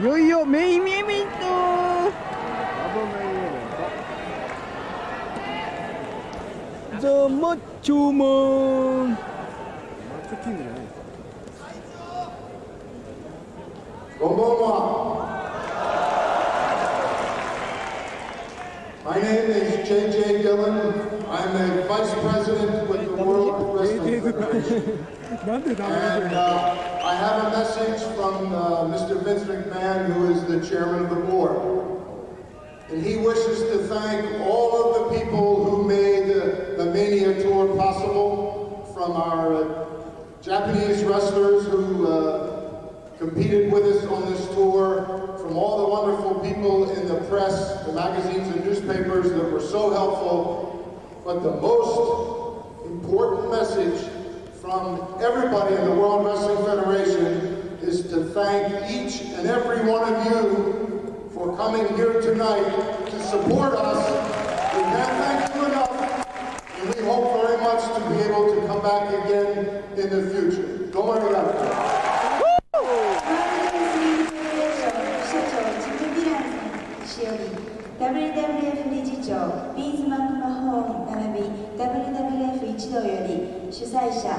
いよいよメインイベントザ・マッチョマンマッチョキングじゃないこんばんは。My name is J.J. Dillon. I'm a vice president with the World Wrestling Federation. And uh, I have a message from uh, Mr. Vince McMahon, who is the chairman of the board. And he wishes to thank all of the people who made the, Mania Tour possible, from our uh, Japanese wrestlers who uh, competed with us on this tour, from all the wonderful people in the press, the magazines and newspapers that were so helpful. But the most important message from everybody in the World Wrestling Federation is to thank each and every one of you for coming here tonight to support us. We can't thank you enough, and we hope very much to be able to come back again in the future. Go on, 主催者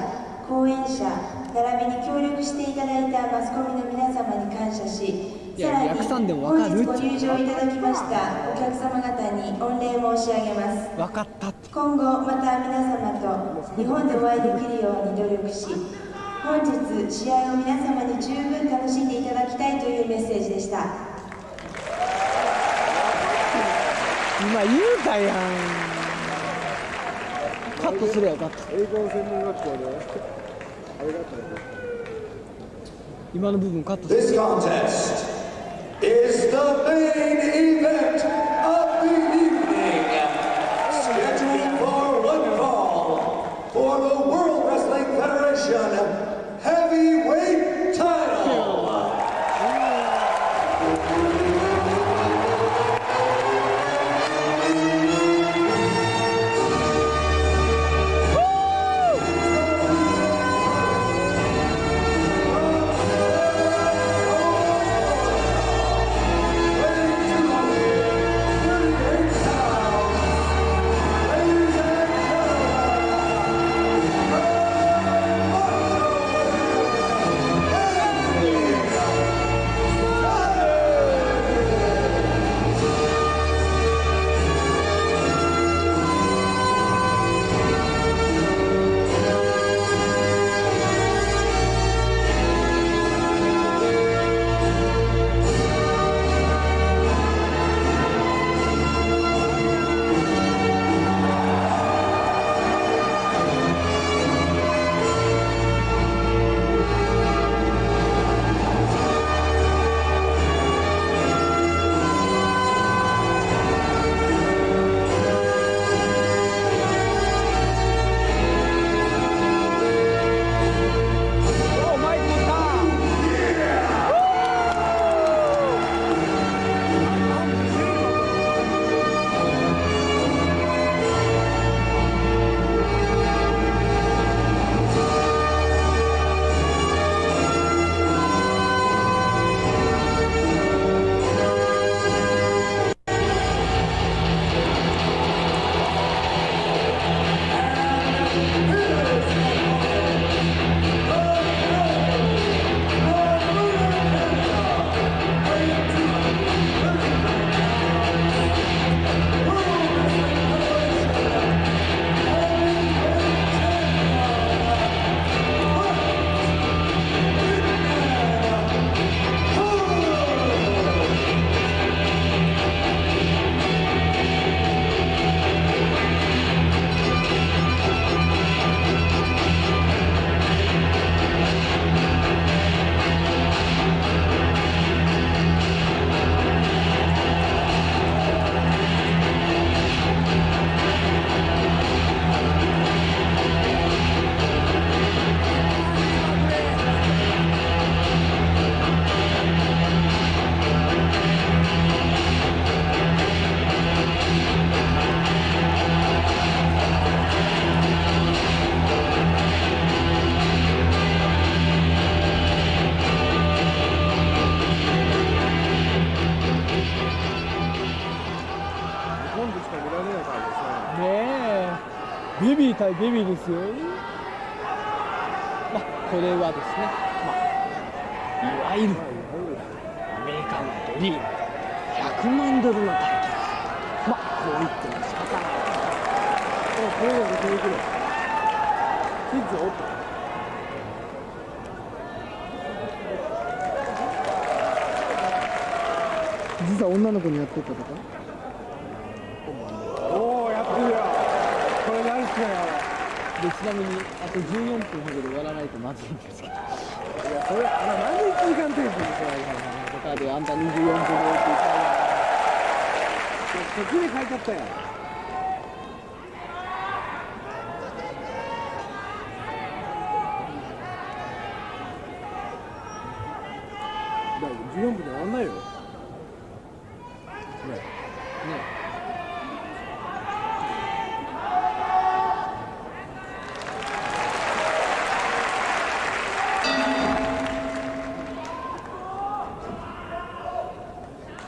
講演者並びに協力していただいたマスコミの皆様に感謝しさらに本日ご入場いただきましたお客様方に御礼申し上げます。分かったって。今後また皆様と日本でお会いできるように努力し本日試合を皆様に十分楽しんでいただきたいというメッセージでした。今言うたやん。カ ットすればよかった英語専門学校であれだったの今の部分カットする This contest is the main event of the evening. Scheduled for one fall for the World Wrestling Federation ビー対ベビーですよ。まあこれはですねまあいわゆるアメリカンドリーム。100万ドルの対決まあこう言っても仕方ない。これが出てくるキッズおった。実は女の子にやってたとか。おおやってるやこれナイスやでちなみにあと14分ほどで終わらないとまずいんですけど。いやそれあのなんで1時間テープですとかであんた24分でって言ったらそっちで書いちゃったやんだから14分で終わんないよねね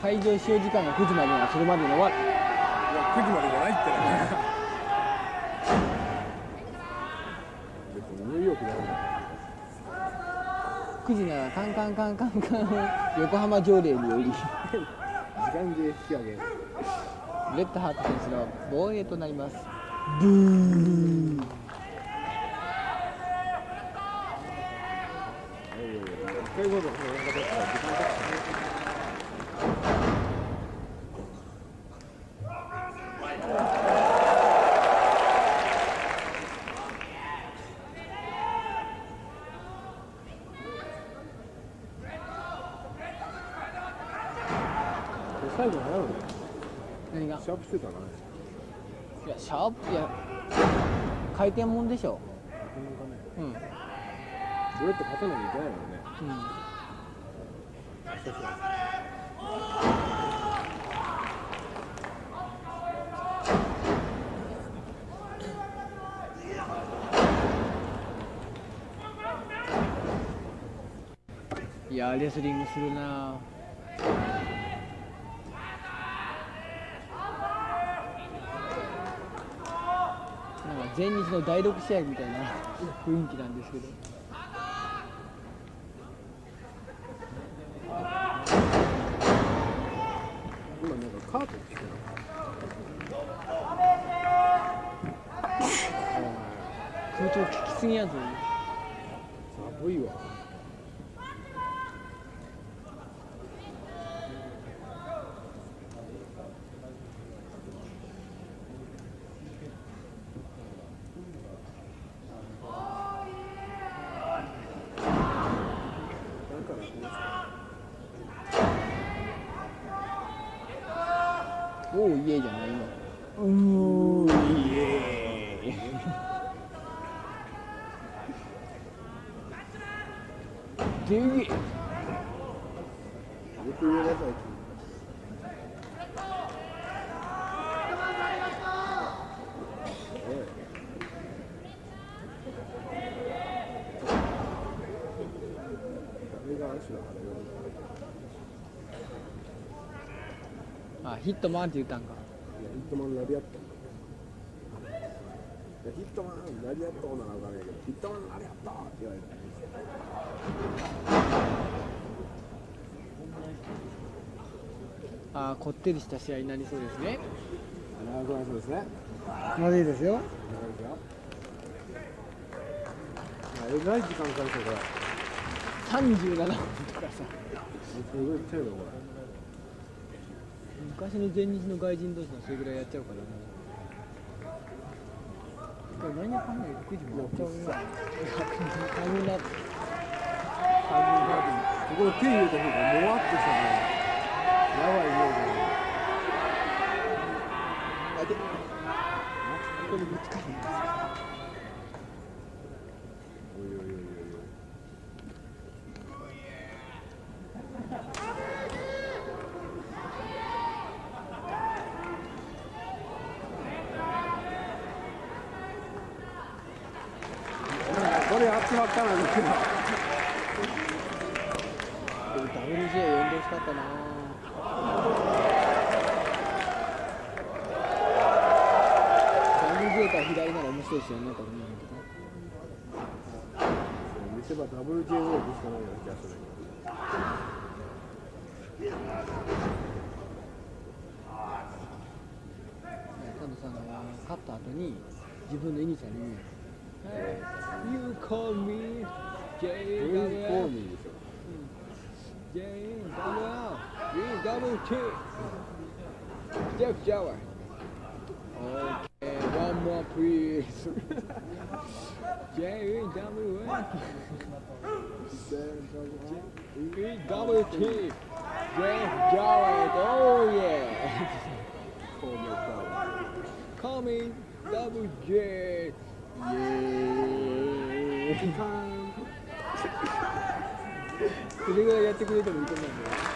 会場使用時間が9時までならそれまでに終わるいや9時までじゃないって。別にニューヨークじゃない9時ならカンカンカンカンカン。横浜条例により時間で引き上げる。レッドハート選手の防衛となります。ブー。一回ごとのたら時間シャープしてたな。いやシャープいや回転もんでしょなんかね、うん、うん、どうやって勝たなきゃいけないのね。そうそういやレスリングするな前日の第6試合みたいな 雰囲気なんですけど今なんかカート来てる。空調効きすぎやぞ寒いわ。おおいえじゃないのうーいえでげえよく言えなさい。誰が足の腹よ。あヒットマンって言ったんかいや、ヒットマンラリアット。いやヒットマンラリアットならわかんないけど、ヒットマンラリアットって言われた。あーこってりした試合になりそうですね長くなりそうですね。まずいですよ長いですよ。いや、えらい時間かかりそう、これ。37分とかさすごい強いの、こ昔の前日の外人同士のそれぐらいやっちゃうからね何やかんない9時もやっちゃうなタイムラプタイムラれ。ここ手入れた方が、もわっとしたね。やばいようで。プでこれぶつかるんですよおいおいおいおいおい。なんかこれ集まったなん。でも WJ 呼んでほしかったな WJ 対左なら面白人ですよね、これね。見せば WJO でしかないような気がするさんが勝った後に自分のイニシャルに「You call me どういう JWL フォーミーでしょ JWL WT Jeff Jawar Okay one more please JWL EWT Jeff Jawar Oh yeah フォーミーか Coming Double J イエーイそれぐらいやってくれてもいいと思うんだよ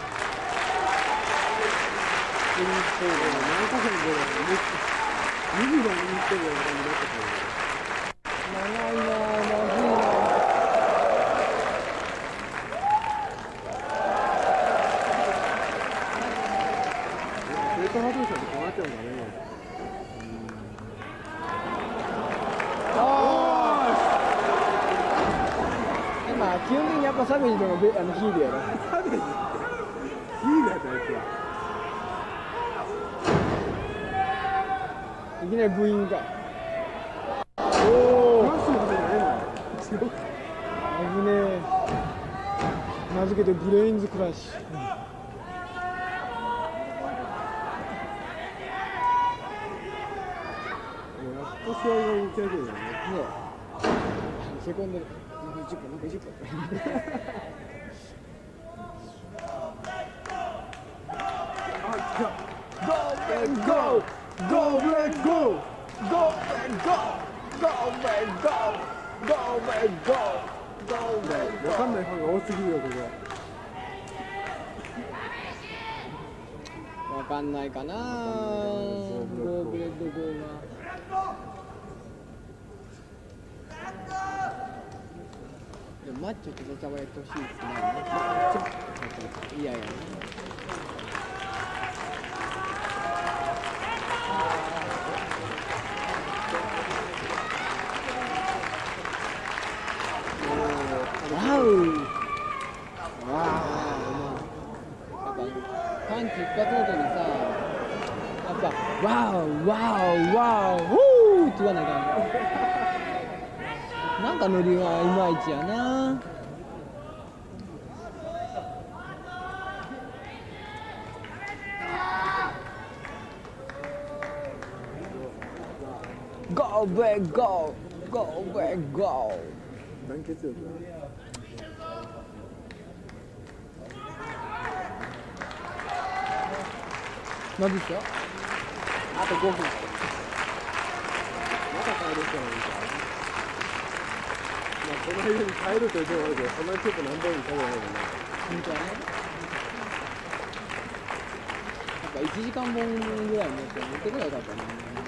何個かこれ指が握ってるような感じになってた長いな。ぁ長いな生徒派同士ってこうなっちゃうんだねぁまあ基本的にやっぱサベージの方がべあのヒールやろサベージっていいや。つあいつはいきなりブーイングか。おおマッシュじゃないの危ねえ。名付けてブレインズクラッシュ。試合が動き始めたよねねセコンド残り10分60分 Go and go! Go and go! Go and go! Go and go! Go and go! Go and go! わかんないファンが多すぎるよこれわかんないかなゴーブレッドゴーがでもマッチョとザザはや。ってほしいですねマッチョいやいやわうわあやっぱパンチ一発ごとにさやっぱ「ワー。ワー。ワー。ウー!」って言わないかんなんかノリはいまいちやな「Go back go! Go back go!」団結力マジっすよあと5分また帰る人なんかまあこの間に帰るという手もあるけどそんなに結構何本に食べないもんね。本当はね。なんか1時間分ぐらい持って持ってくればよかったね。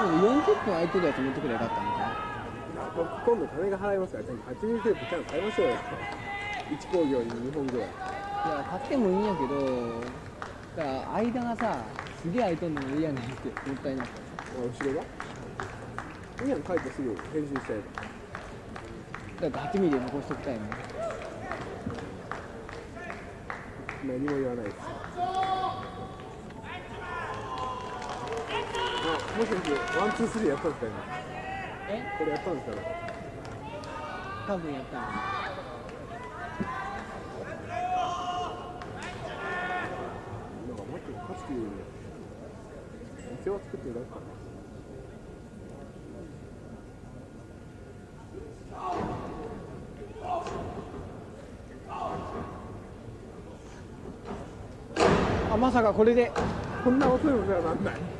でも40分空いてるやつ持ってくればよかったのか今度金が払いますから、8ミリテープちゃんと買いましょうよ。一工業に2本ぐらい。いや買ってもいいんやけどだから間がさすげえ空いとんのも嫌ねんってもったいないあ後ろがいいやん、帰ってすぐ編集しちゃえば。だから8ミリ残しときたいもん何も言わないです。もしもし、ワン、ツー、スリーやったんですか、今。えこれやったんですか。多分やったなんか、もっと勝つという、見せ場作ってるだけかな。あまさかこれでこんな遅い。こんな遅いのじゃなんない。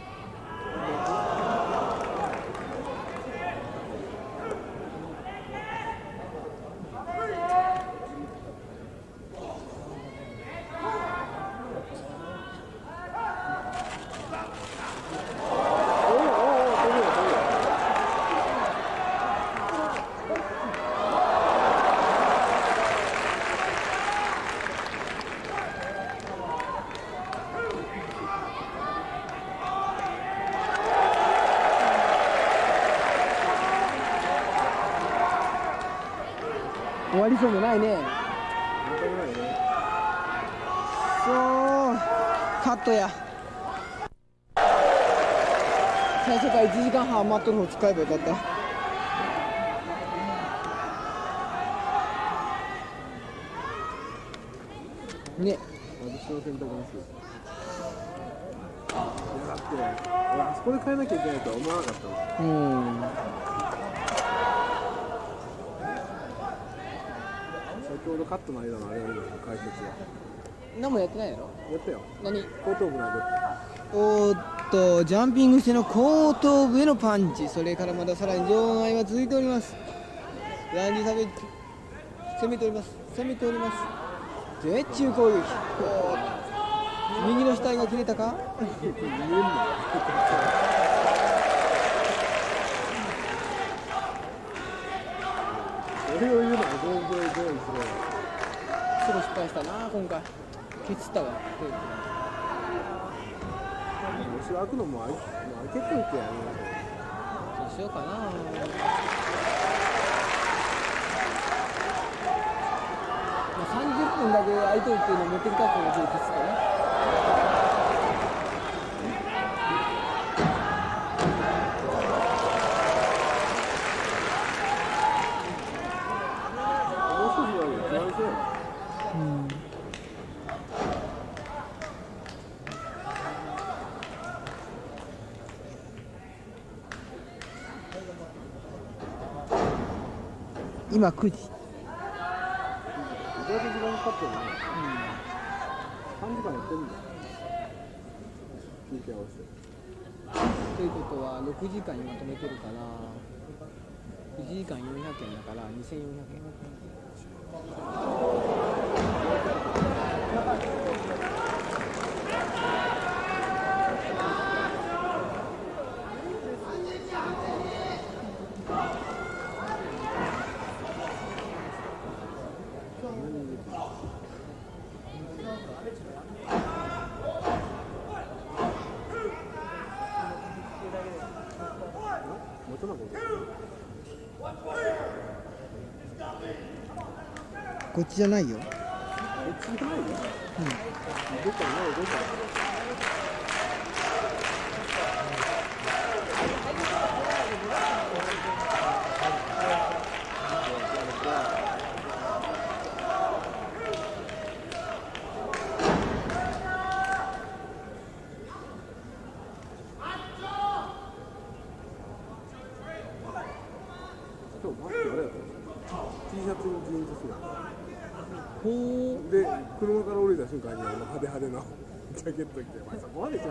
よ終わりそうもないね。そう。カットや。最初から1時間半待っとる方使えばよかった。ね。私の選択ミスだって俺あそこで変えなきゃいけないとは思わなかった。のうん先ほどカットの間のあれはいいの解説は。何もやってないやろ。やったよ何？後頭部投げおーっとジャンピングしての後頭部へのパンチ。それからまださらに場外は続いております。ランジサベッジ攻めております。攻めております。絶中攻撃右の額が切れたか？俺を言うのはどうぞどうにしろよすぐ失敗したな今回。ケチったわ。テープもし開くのも開けといてやるよそうしようかなまあ30分だけ空いといての持ってきたっていうのケチったねもう少しはやりそうや今9時と時間かかってるん。だ休憩合わせということは6時間にまとめてるから1時間400円だから2400円こっちじゃないよ。え違うようんどっかないどっかに今日マスクあれ T シャツにジー。ンズ姿で車から降りた瞬間にあの派手派手なジャケット着て「お前そこまでしょ」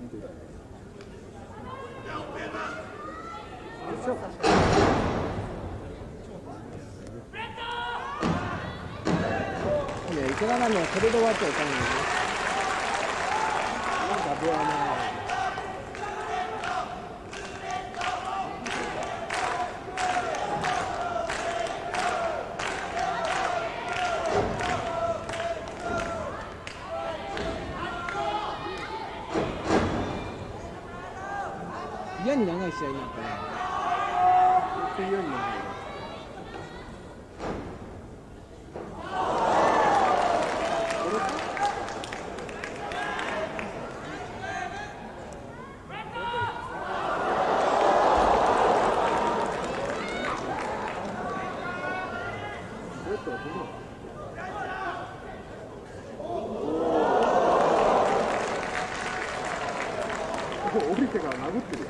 見てたいしょういやいくらなんでもこれで終わっちゃいかんよね。なんかベアな合になったねっていうようになるベッドはどう降りてから殴ってるよ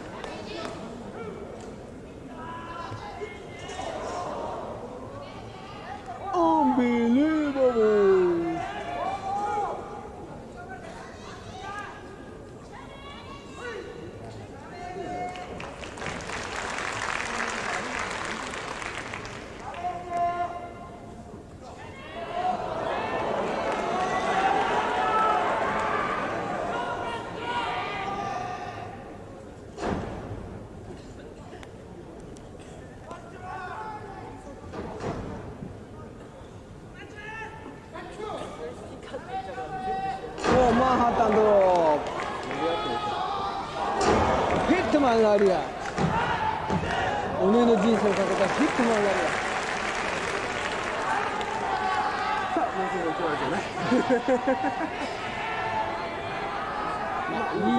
アンビリーバボーマンがあるやおめえの人生をかけたヒットマンがあるやさあもうすぐ行きますよねまあい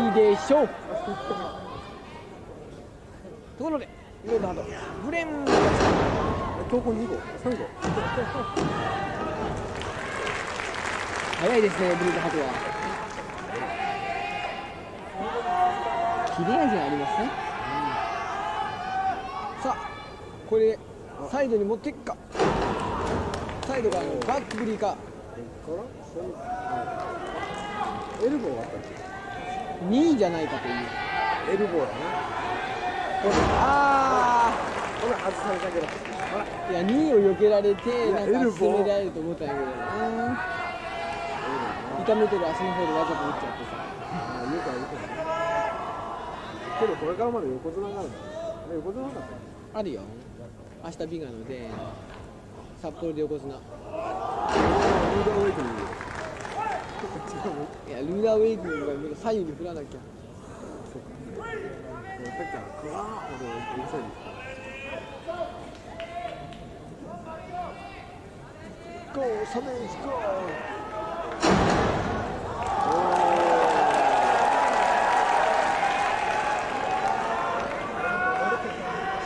いでしょう。ところでロードハードブレン強行2号3号。早いですねブレンドハートは。切れ味がありますね、さあこれでサイドに持っていくか。サイドがバックブリーカーからそううはいエルボーがあったっけ2位じゃな。いかというエルボーやな。あほら外されたけどほらいや2位を避けられてな。んかエルボー攻められると思ったんやけどな。痛めてる足の方でわざと打っちゃってさあよくあるけどねけどこれからまで横綱があるんだあれ横綱だったあるよ明日ビガノで札幌で横綱いルーダーウェイトに違うやルーダーウェイクが左右に振らなきゃ。さっきからクワーほどうるさいんですゴーサメンスゴー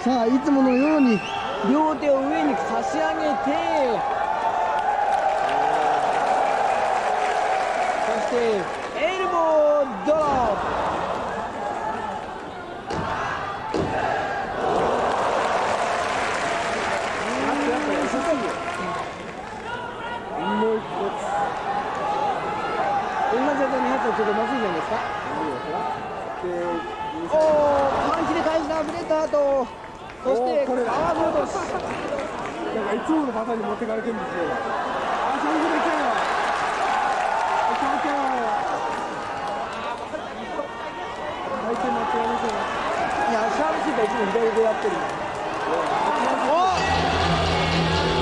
さあいつものように両手を上に差し上げて。そしてエルボードロップ。もう一個こんな状態に入ったらちょっとまずいじゃないですか。おおパンチで返した。ブレッドハートそしてこれ。だ泡戻しなんかいつものパターンに持ってかれてるんですよ。あそれぐらいかよあそうか回転間違えましたよいやシャープシートはいつも左でやってる。お